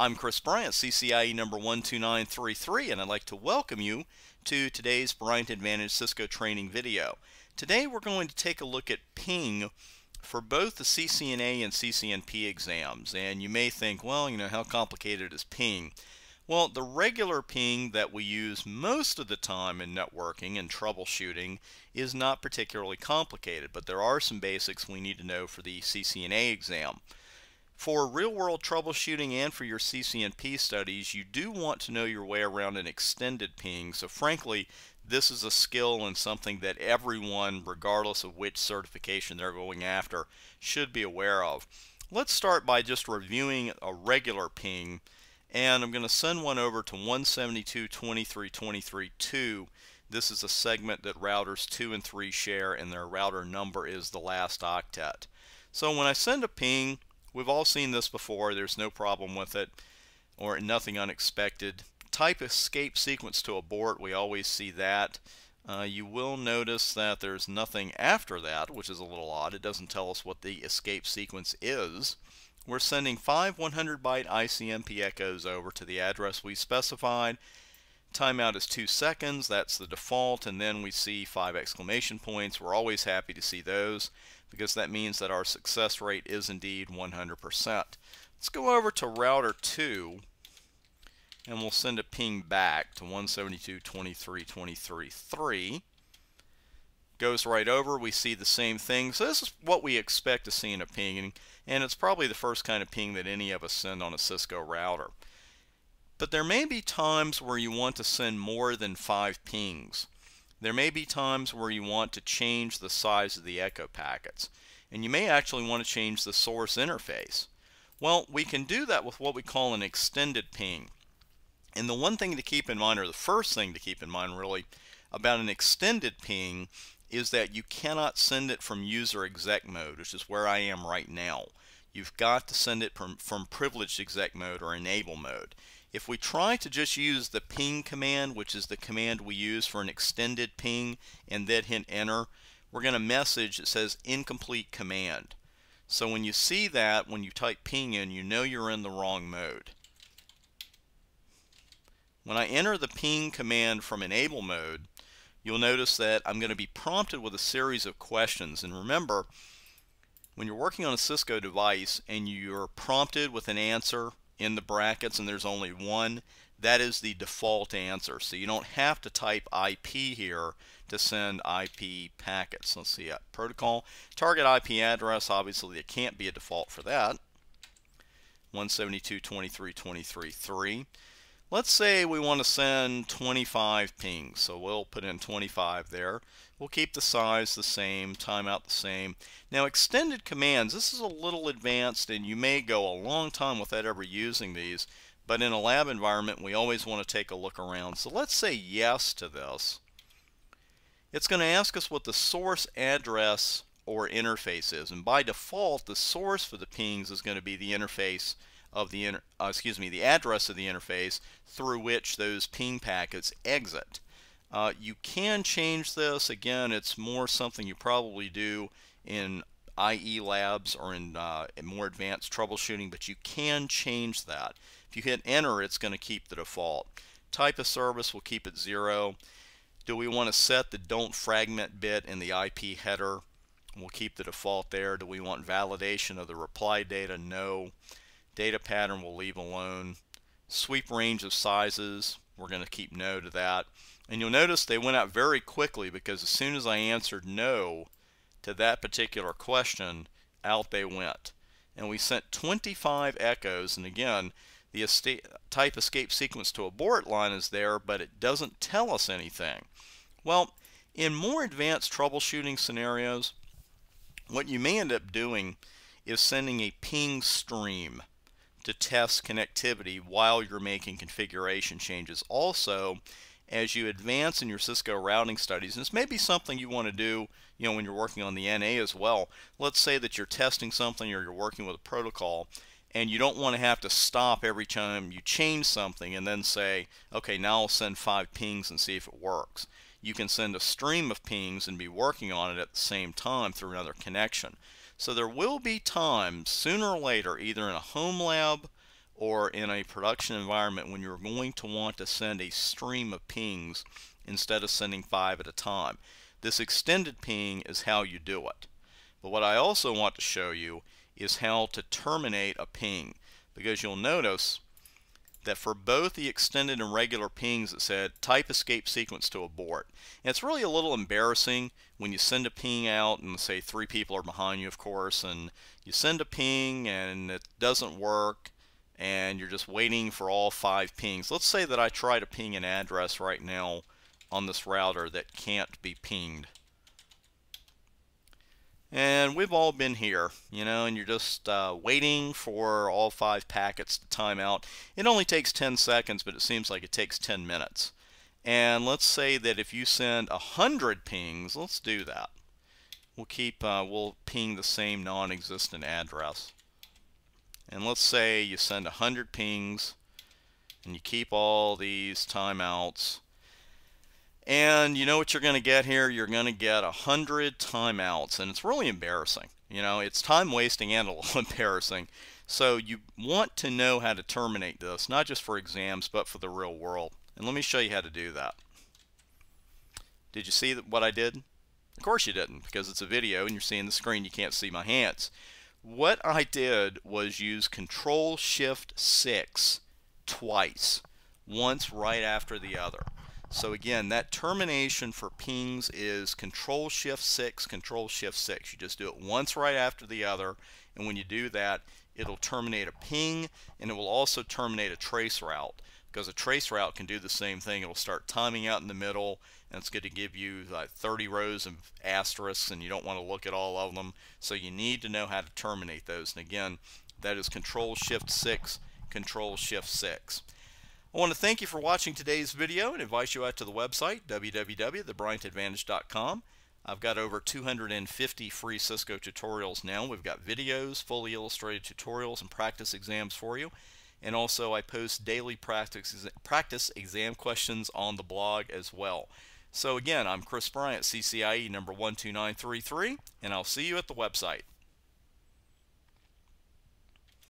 I'm Chris Bryant, CCIE number 12933, and I'd like to welcome you to today's Bryant Advantage Cisco training video. Today we're going to take a look at ping for both the CCNA and CCNP exams, and you may think, well, you know, how complicated is ping? Well, the regular ping that we use most of the time in networking and troubleshooting is not particularly complicated, but there are some basics we need to know for the CCNA exam. For real-world troubleshooting and for your CCNP studies, you do want to know your way around an extended ping. So frankly, this is a skill and something that everyone, regardless of which certification they're going after, should be aware of. Let's start by just reviewing a regular ping and I'm going to send one over to 172.23.23.2. This is a segment that routers 2 and 3 share and their router number is the last octet. So when I send a ping, we've all seen this before, there's no problem with it or nothing unexpected. Type escape sequence to abort, we always see that. Uh, you will notice that there's nothing after that, which is a little odd. It doesn't tell us what the escape sequence is. We're sending five 100 byte ICMP echoes over to the address we specified. Timeout is two seconds, that's the default, and then we see five exclamation points. We're always happy to see those because that means that our success rate is indeed 100%. Let's go over to router 2 and we'll send a ping back to 172.23.23.3 goes right over. We see the same thing. So this is what we expect to see in a ping, and it's probably the first kind of ping that any of us send on a Cisco router. But there may be times where you want to send more than five pings. There may be times where you want to change the size of the echo packets, and you may actually want to change the source interface. Well, we can do that with what we call an extended ping. And the one thing to keep in mind, or the first thing to keep in mind really, about an extended ping is that you cannot send it from user exec mode, which is where I am right now. You've got to send it from, from privileged exec mode or enable mode. If we try to just use the ping command, which is the command we use for an extended ping, and then hit enter, we're going to message that says incomplete command. So when you see that, when you type ping in, you know you're in the wrong mode. When I enter the ping command from enable mode, you'll notice that I'm going to be prompted with a series of questions. And remember, when you're working on a Cisco device and you're prompted with an answer in the brackets and there's only one, that is the default answer. So you don't have to type IP here to send IP packets. Let's see, uh, protocol, target IP address, obviously it can't be a default for that. 172.23.23.3. Let's say we want to send 25 pings, so we'll put in 25 there. We'll keep the size the same, timeout the same. Now extended commands, this is a little advanced and you may go a long time without ever using these, but in a lab environment we always want to take a look around. So let's say yes to this. It's going to ask us what the source address or interface is, and by default the source for the pings is going to be the interface of the uh, excuse me the address of the interface through which those ping packets exit. Uh, you can change this again it's more something you probably do in IE labs or in, uh, in more advanced troubleshooting but you can change that. If you hit enter it's going to keep the default. Type of service will keep it zero. Do we want to set the don't fragment bit in the IP header? We'll keep the default there. Do we want validation of the reply data? No. Data pattern we'll leave alone. Sweep range of sizes, we're going to keep no to that. And you'll notice they went out very quickly because as soon as I answered no to that particular question, out they went. And we sent 25 echoes, and again, the type escape sequence to abort line is there, but it doesn't tell us anything. Well, in more advanced troubleshooting scenarios, what you may end up doing is sending a ping stream to test connectivity while you're making configuration changes. Also, as you advance in your Cisco routing studies, and this may be something you want to do you know, when you're working on the NA as well. Let's say that you're testing something or you're working with a protocol and you don't want to have to stop every time you change something and then say, okay, now I'll send five pings and see if it works. You can send a stream of pings and be working on it at the same time through another connection. So there will be times, sooner or later, either in a home lab or in a production environment when you're going to want to send a stream of pings instead of sending five at a time. This extended ping is how you do it. But what I also want to show you is how to terminate a ping because you'll notice that for both the extended and regular pings it said type escape sequence to abort. And it's really a little embarrassing when you send a ping out and say three people are behind you of course and you send a ping and it doesn't work and you're just waiting for all five pings. Let's say that I try to ping an address right now on this router that can't be pinged. And we've all been here, you know, and you're just uh, waiting for all five packets to time out. It only takes 10 seconds, but it seems like it takes 10 minutes. And let's say that if you send 100 pings, let's do that. We'll keep, uh, we'll ping the same non-existent address. And let's say you send 100 pings and you keep all these timeouts and you know what you're going to get here? You're going to get a hundred timeouts, and it's really embarrassing. You know, it's time wasting and a little embarrassing. So you want to know how to terminate this, not just for exams, but for the real world. And let me show you how to do that. Did you see what I did? Of course you didn't, because it's a video and you're seeing the screen, you can't see my hands. What I did was use Control Shift 6 twice, once right after the other. So again, that termination for pings is Control Shift 6, Control Shift 6. You just do it once right after the other, and when you do that, it'll terminate a ping, and it will also terminate a trace route, because a trace route can do the same thing. It'll start timing out in the middle, and it's going to give you like 30 rows of asterisks, and you don't want to look at all of them. So you need to know how to terminate those. And again, that is Control Shift 6, Control Shift 6. I want to thank you for watching today's video and invite you out to the website, www.thebryantadvantage.com. I've got over 250 free Cisco tutorials now. We've got videos, fully illustrated tutorials, and practice exams for you. And also I post daily practice, practice exam questions on the blog as well. So again, I'm Chris Bryant, CCIE number 12933, and I'll see you at the website.